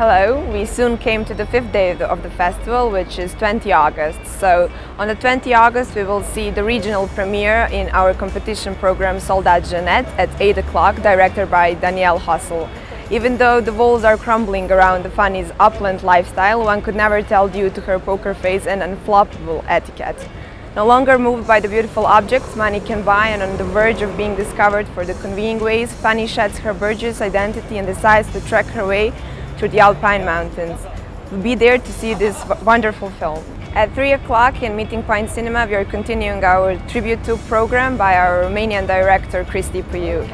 Hello, we soon came to the fifth day of the festival, which is 20 August. So on the 20 August we will see the regional premiere in our competition program Soldate Jeannette at 8 o'clock, directed by Daniel Hoesl. Even though the walls are crumbling around the Fanny's upland lifestyle, one could never tell due to her poker face and unflappable etiquette. No longer moved by the beautiful objects money can buy and on the verge of being discovered for the convening ways, Fanny sheds her Burgess identity and decides to trek her way through the Alpine Mountains. We'll be there to see this wonderful film. At 3 o'clock in Meeting Point Cinema we are continuing our tribute to program by our Romanian director Cristi Puiu.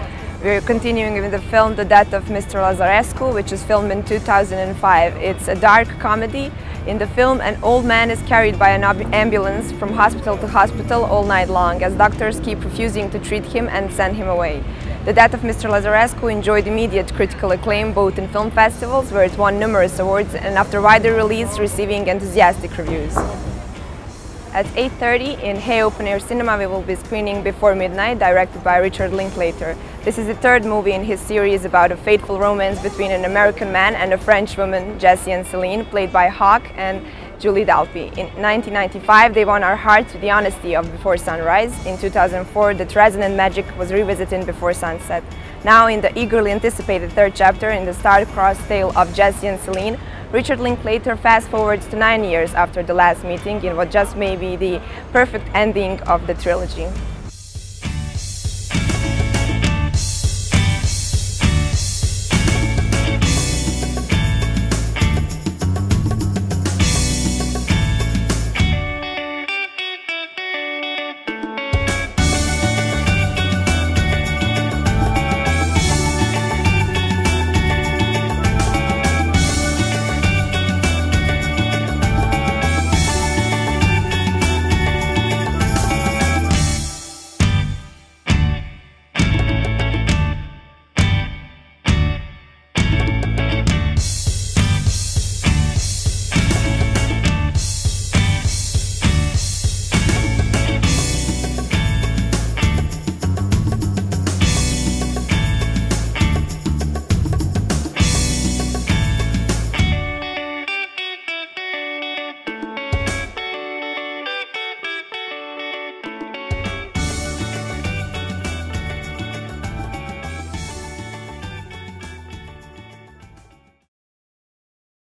We're continuing with the film The Death of Mr. Lazarescu, which is filmed in 2005. It's a dark comedy. In the film, an old man is carried by an ambulance from hospital to hospital all night long, as doctors keep refusing to treat him and send him away. The Death of Mr. Lazarescu enjoyed immediate critical acclaim both in film festivals, where it won numerous awards, and after wider release, receiving enthusiastic reviews. At 8.30 in Hay Open Air Cinema we will be screening Before Midnight, directed by Richard Linklater. This is the third movie in his series about a fateful romance between an American man and a French woman, Jesse and Celine, played by Hawke and Julie Delpy. In 1995 they won our hearts with the honesty of Before Sunrise. In 2004 the resonant magic was revisited Before Sunset. Now in the eagerly anticipated third chapter in the star-crossed tale of Jesse and Celine, Richard Linklater fast forwards to nine years after the last meeting in what just may be the perfect ending of the trilogy.